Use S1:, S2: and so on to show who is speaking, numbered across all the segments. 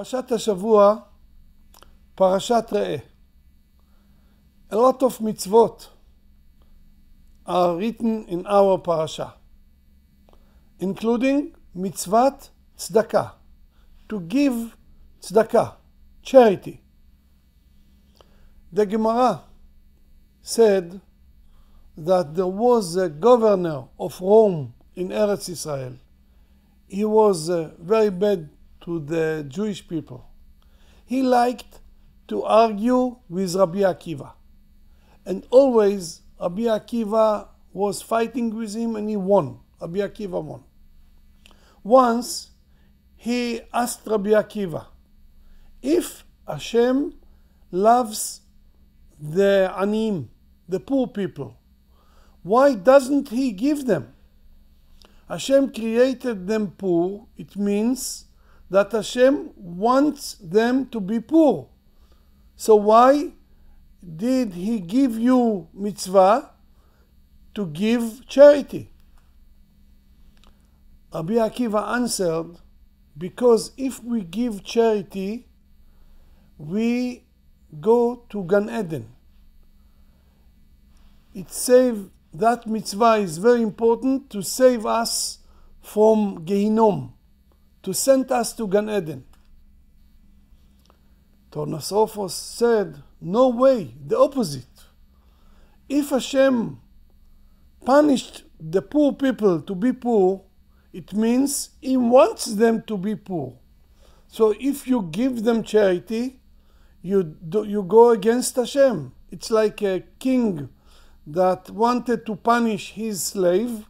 S1: פרשת השבוע, פרשת ראה. A lot of mitzvot are written in our parasha, including mitzvat tzedakah, to give tzedakah, charity. The Gemara said that there was a governor of Rome in Eretz Israel. He was uh, very bad to the Jewish people. He liked to argue with Rabbi Akiva. And always Rabbi Akiva was fighting with him and he won. Rabbi Akiva won. Once he asked Rabbi Akiva if Hashem loves the anim, the poor people, why doesn't he give them? Hashem created them poor, it means that Hashem wants them to be poor. So why did he give you mitzvah to give charity? Rabbi Akiva answered, because if we give charity, we go to Gan Eden. It save that mitzvah is very important to save us from Gehinom to send us to Gan Eden. Turnus Rufus said, No way, the opposite. If Hashem punished the poor people to be poor, it means He wants them to be poor. So if you give them charity, you, do, you go against Hashem. It's like a king that wanted to punish his slave,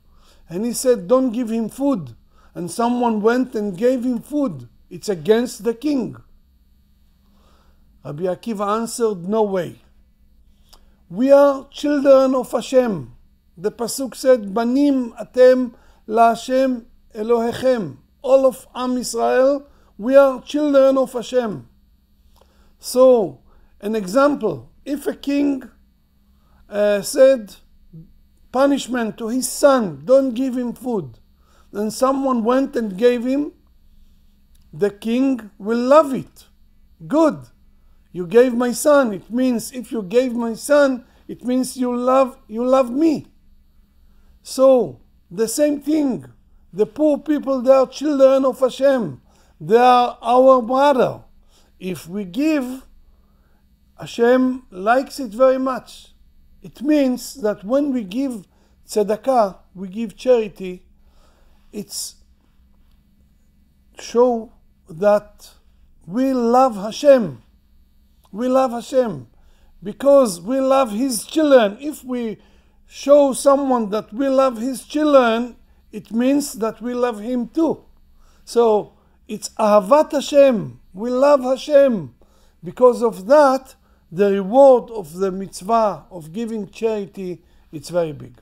S1: and he said, Don't give him food and someone went and gave him food. It's against the king. Rabbi Akiva answered, No way. We are children of Hashem. The Pasuk said, Banim atem la Hashem Elohechem. All of Am Israel, we are children of Hashem. So, an example, if a king uh, said punishment to his son, don't give him food, then someone went and gave him, the king will love it. Good. You gave my son. It means if you gave my son, it means you love you love me. So the same thing. The poor people, they are children of Hashem. They are our brother. If we give, Hashem likes it very much. It means that when we give tzedakah, we give charity, it's show that we love Hashem. We love Hashem because we love His children. If we show someone that we love His children, it means that we love Him too. So it's Ahavat Hashem. We love Hashem. Because of that, the reward of the mitzvah of giving charity, it's very big.